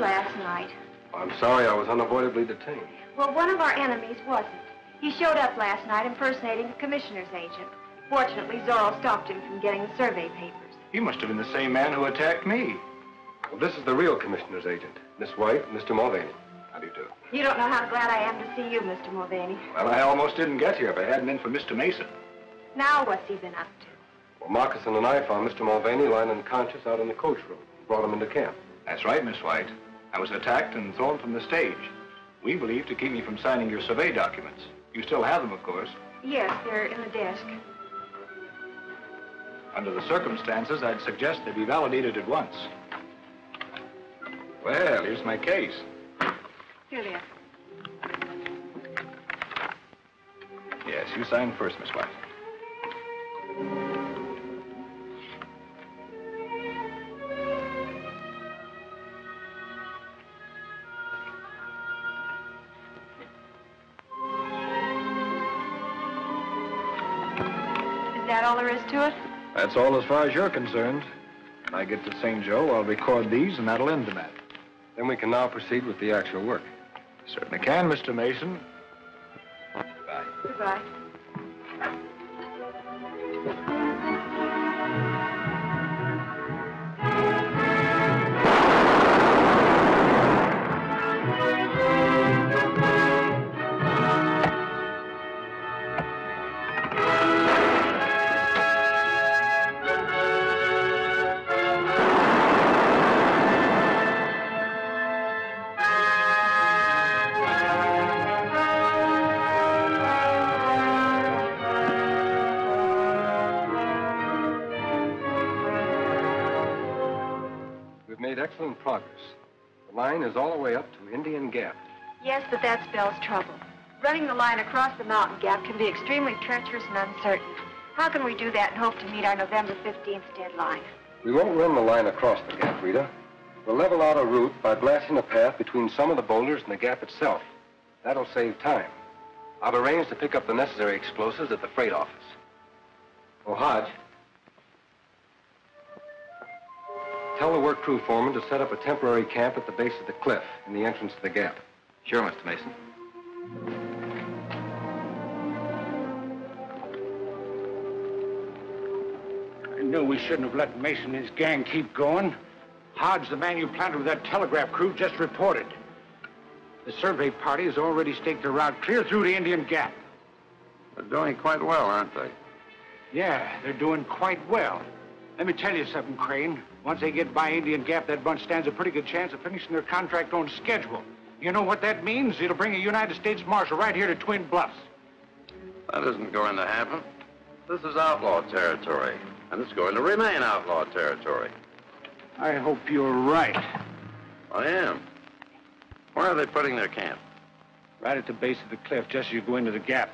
Last night? I'm sorry I was unavoidably detained. Well, one of our enemies wasn't. He showed up last night impersonating a commissioner's agent. Fortunately, Zorro stopped him from getting the survey papers. He must have been the same man who attacked me. Well, this is the real commissioner's agent, Miss White, Mr. Mulvaney. How do you do? You don't know how glad I am to see you, Mr. Mulvaney. Well, I almost didn't get here if it hadn't been for Mr. Mason. Now what's he been up to? Well, Moccasin and I found Mr. Mulvaney lying unconscious out in the coach room. Brought him into camp. That's right, Miss White. I was attacked and thrown from the stage. We believe to keep me from signing your survey documents. You still have them, of course. Yes, they're in the desk. Under the circumstances, I'd suggest they be validated at once. Well, here's my case. Here they are. Yes, you sign first, Miss White. That all there is to it? That's all as far as you're concerned. When I get to St. Joe, I'll record these, and that'll end the matter. Then we can now proceed with the actual work. Certainly can, Mr. Mason. Goodbye. Goodbye. Excellent progress. The line is all the way up to Indian Gap. Yes, but that spells trouble. Running the line across the mountain gap can be extremely treacherous and uncertain. How can we do that and hope to meet our November 15th deadline? We won't run the line across the gap, Rita. We'll level out a route by blasting a path between some of the boulders and the gap itself. That'll save time. I've arranged to pick up the necessary explosives at the freight office. Oh, Hodge. Tell the work crew foreman to set up a temporary camp at the base of the cliff in the entrance to the gap. Sure, Mr. Mason. I knew we shouldn't have let Mason and his gang keep going. Hodge, the man you planted with that telegraph crew, just reported. The survey party has already staked a route clear through the Indian Gap. They're doing quite well, aren't they? Yeah, they're doing quite well. Let me tell you something, Crane. Once they get by Indian Gap, that bunch stands a pretty good chance of finishing their contract on schedule. You know what that means? It'll bring a United States Marshal right here to Twin Bluffs. That isn't going to happen. This is outlaw territory, and it's going to remain outlaw territory. I hope you're right. I am. Where are they putting their camp? Right at the base of the cliff, just as you go into the gap.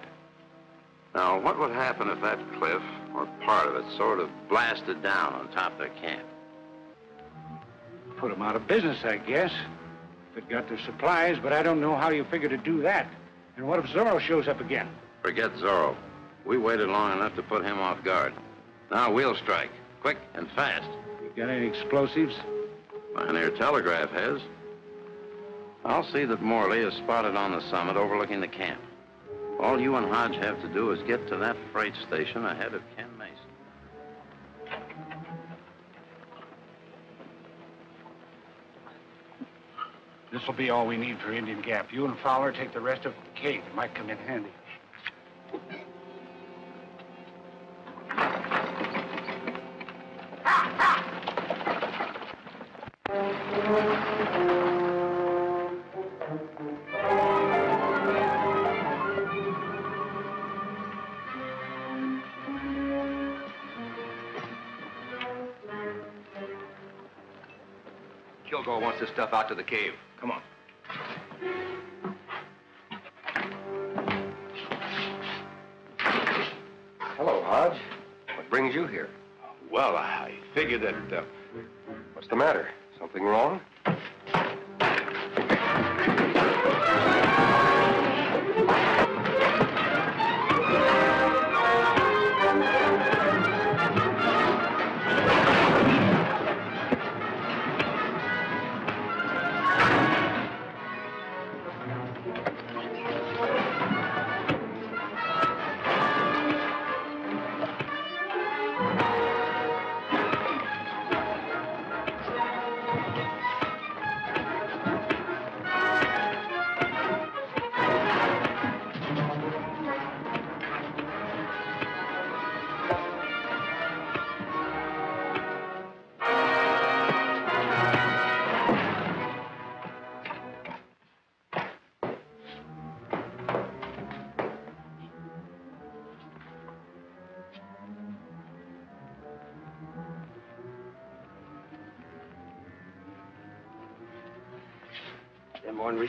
Now, what would happen if that cliff, or part of it, sort of blasted down on top of their camp? Put them out of business, I guess. If it got their supplies, but I don't know how you figure to do that. And what if Zorro shows up again? Forget Zorro. We waited long enough to put him off guard. Now we'll strike, quick and fast. You got any explosives? Pioneer Telegraph has. I'll see that Morley is spotted on the summit overlooking the camp. All you and Hodge have to do is get to that freight station ahead of This will be all we need for Indian Gap. You and Fowler take the rest of the cave. It might come in handy. Kilgore wants this stuff out to the cave. Come on. Hello, Hodge. What brings you here? Well, I figured that, uh, What's the matter? Something wrong?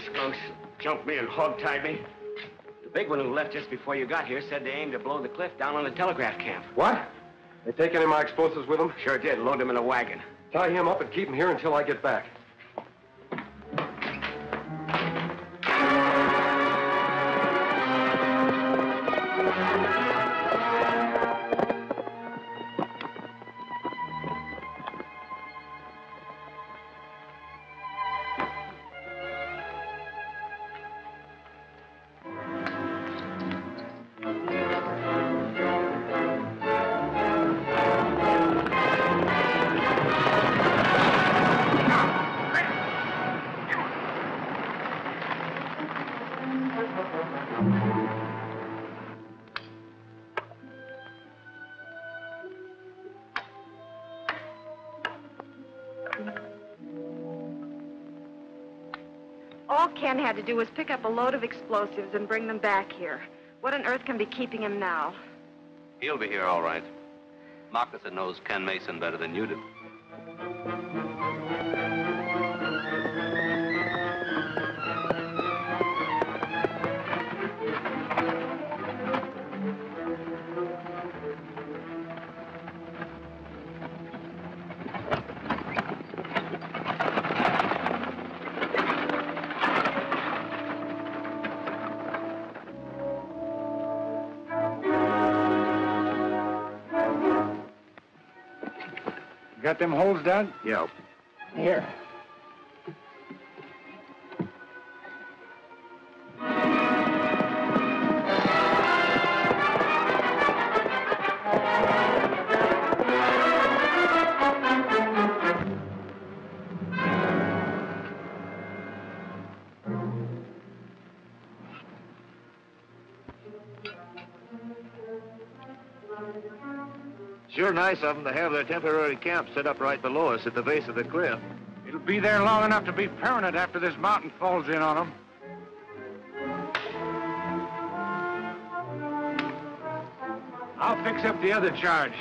Skunks jumped me and hog-tied me. The big one who left just before you got here said they aimed to blow the cliff down on the telegraph camp. What? They take any of my explosives with them? Sure did. Load them in a wagon. Tie him up and keep him here until I get back. All Ken had to do was pick up a load of explosives and bring them back here. What on earth can be keeping him now? He'll be here all right. Moccasin knows Ken Mason better than you do. Got them holes dug? Yep. Here. Of them to have their temporary camp set up right below us at the base of the cliff. It'll be there long enough to be permanent after this mountain falls in on them. I'll fix up the other charge.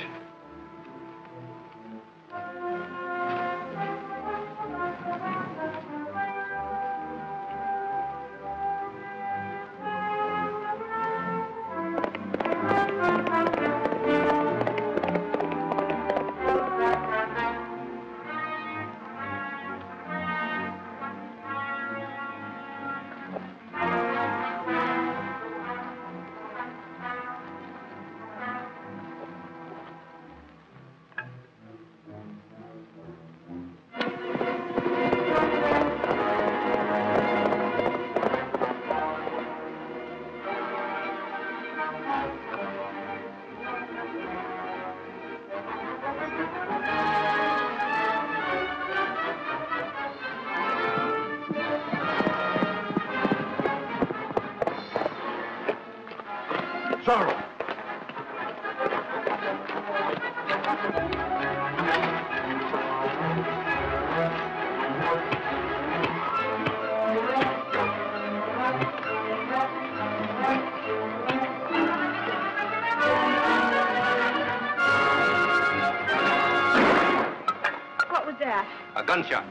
Gunshot.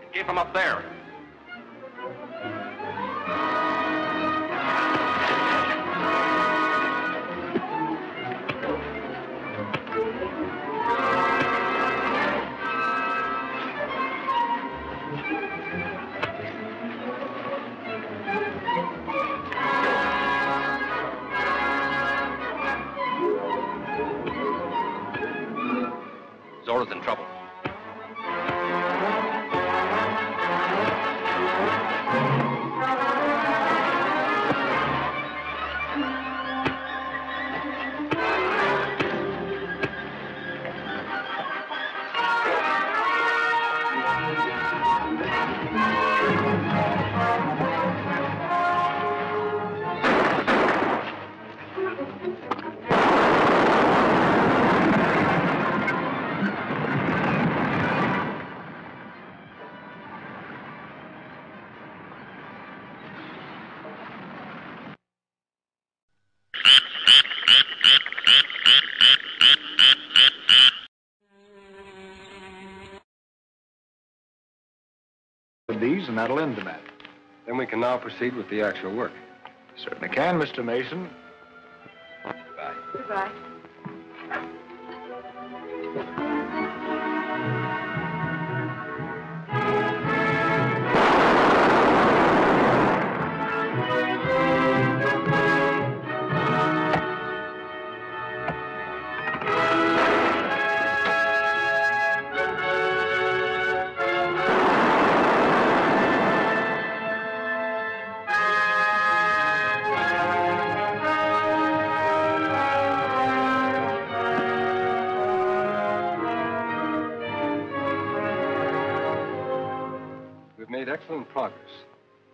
It came from up there. These, and that'll end the matter. Then we can now proceed with the actual work. Certainly can, Mr. Mason. Goodbye. Goodbye. Made excellent progress.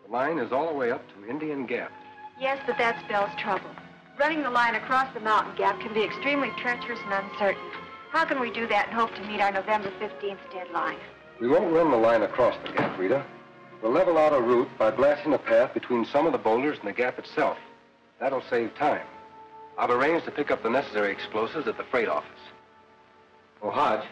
The line is all the way up to Indian Gap. Yes, but that spells trouble. Running the line across the mountain gap can be extremely treacherous and uncertain. How can we do that and hope to meet our November 15th deadline? We won't run the line across the gap, Rita. We'll level out a route by blasting a path between some of the boulders and the gap itself. That'll save time. I've arranged to pick up the necessary explosives at the freight office. Oh, Hodge.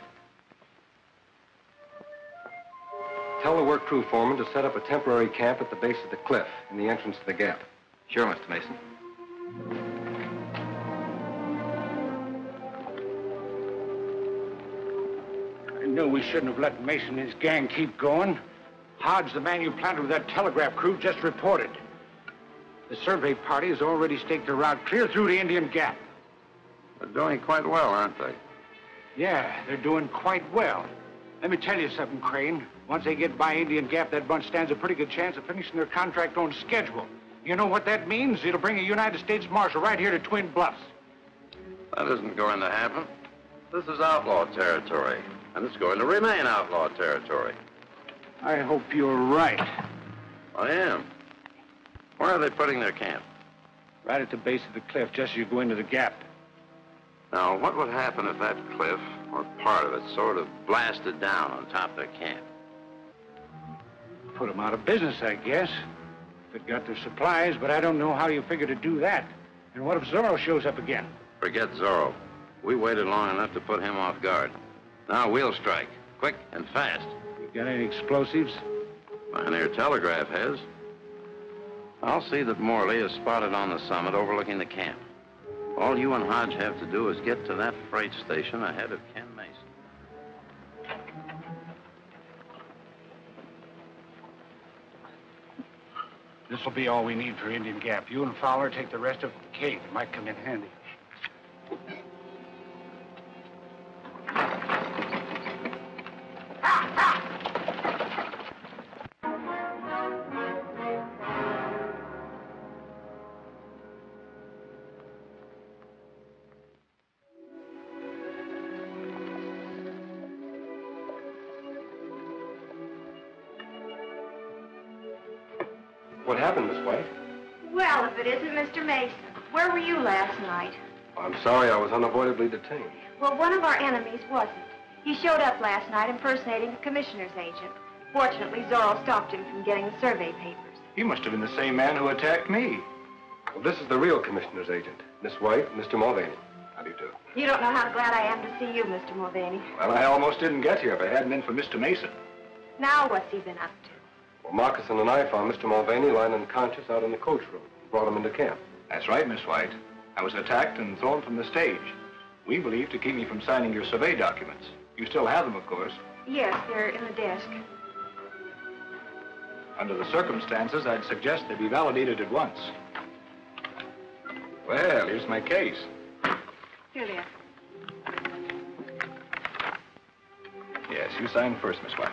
Tell the work crew foreman to set up a temporary camp at the base of the cliff in the entrance to the gap. Sure, Mr. Mason. I knew we shouldn't have let Mason and his gang keep going. Hodge, the man you planted with that telegraph crew, just reported. The survey party has already staked a route clear through the Indian Gap. They're doing quite well, aren't they? Yeah, they're doing quite well. Let me tell you something, Crane. Once they get by Indian Gap, that bunch stands a pretty good chance of finishing their contract on schedule. You know what that means? It'll bring a United States Marshal right here to Twin Bluffs. That isn't going to happen. This is outlaw territory, and it's going to remain outlaw territory. I hope you're right. I am. Where are they putting their camp? Right at the base of the cliff, just as you go into the gap. Now, what would happen if that cliff, or part of it, sort of blasted down on top of their camp? Put them out of business, I guess. If it got their supplies, but I don't know how you figure to do that. And what if Zorro shows up again? Forget Zorro. We waited long enough to put him off guard. Now we'll strike, quick and fast. You got any explosives? Pioneer Telegraph has. I'll see that Morley is spotted on the summit overlooking the camp. All you and Hodge have to do is get to that freight station ahead of Ken Mason. This'll be all we need for Indian Gap. You and Fowler take the rest of the cave. It might come in handy. Sorry I was unavoidably detained. Well, one of our enemies wasn't. He showed up last night impersonating a commissioner's agent. Fortunately, Zorro stopped him from getting the survey papers. He must have been the same man who attacked me. Well, this is the real commissioner's agent, Miss White, Mr. Mulvaney. How do you do? You don't know how glad I am to see you, Mr. Mulvaney. Well, I almost didn't get here if it hadn't been for Mr. Mason. Now what's he been up to? Well, Moccasin and I found Mr. Mulvaney lying unconscious out in the coach room. Brought him into camp. That's right, Miss White. I was attacked and thrown from the stage. We believe to keep me from signing your survey documents. You still have them, of course. Yes, they're in the desk. Under the circumstances, I'd suggest they be validated at once. Well, here's my case. Here they are. Yes, you sign first, Miss White.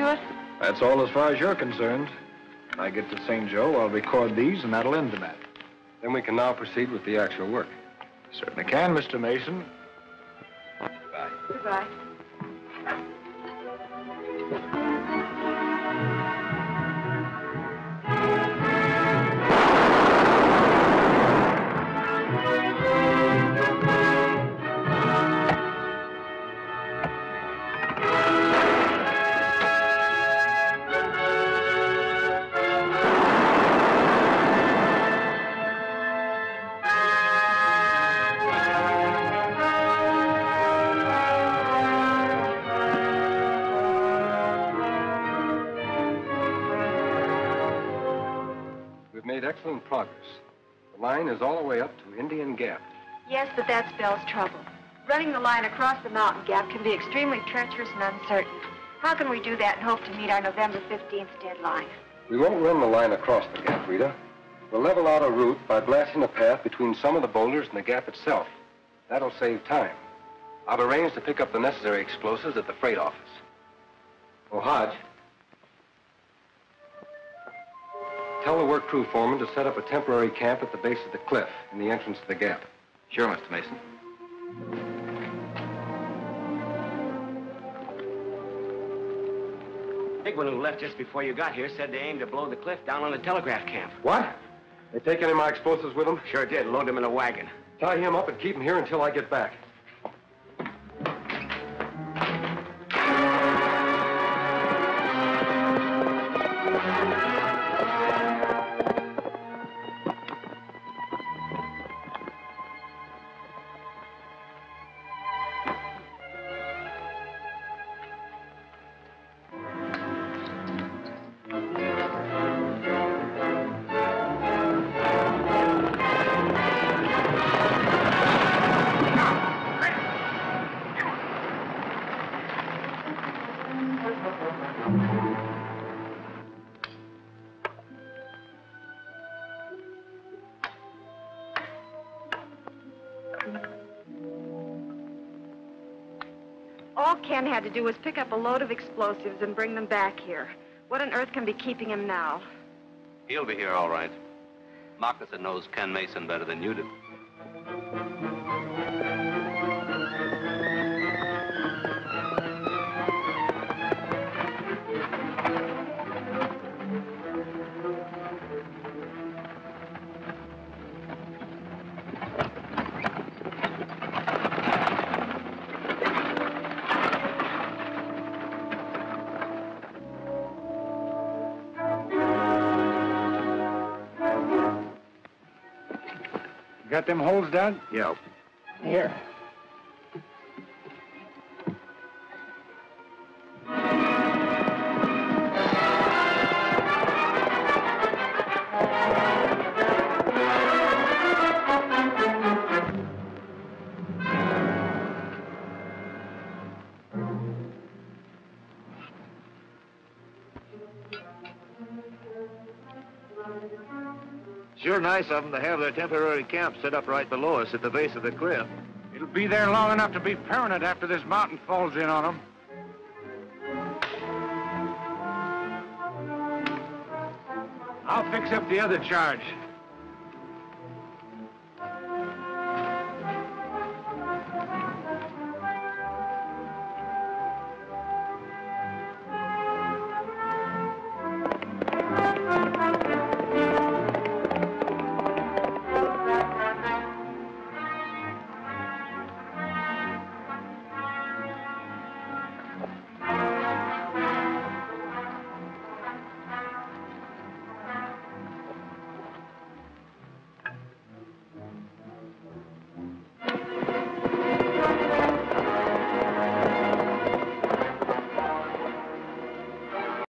To it? That's all as far as you're concerned. When I get to St. Joe, I'll record these, and that'll end the matter. Then we can now proceed with the actual work. Certainly can, Mr. Mason. Excellent progress. The line is all the way up to Indian Gap. Yes, but that spells trouble. Running the line across the mountain gap can be extremely treacherous and uncertain. How can we do that and hope to meet our November 15th deadline? We won't run the line across the gap, Rita. We'll level out a route by blasting a path between some of the boulders and the gap itself. That'll save time. I've arranged to pick up the necessary explosives at the freight office. Oh, Hodge. Tell the work crew foreman to set up a temporary camp at the base of the cliff in the entrance to the gap. Sure, Mr. Mason. Big one who left just before you got here said they aimed to blow the cliff down on the telegraph camp. What? They take any of my explosives with them? Sure did. Load them in a wagon. Tie him up and keep him here until I get back. All Ken had to do was pick up a load of explosives and bring them back here. What on earth can be keeping him now? He'll be here all right. Moccasin knows Ken Mason better than you do. Got them holes dug? Yeah. Here. Sure nice of them to have their temporary camp set up right below us at the base of the cliff. It'll be there long enough to be permanent after this mountain falls in on them. I'll fix up the other charge.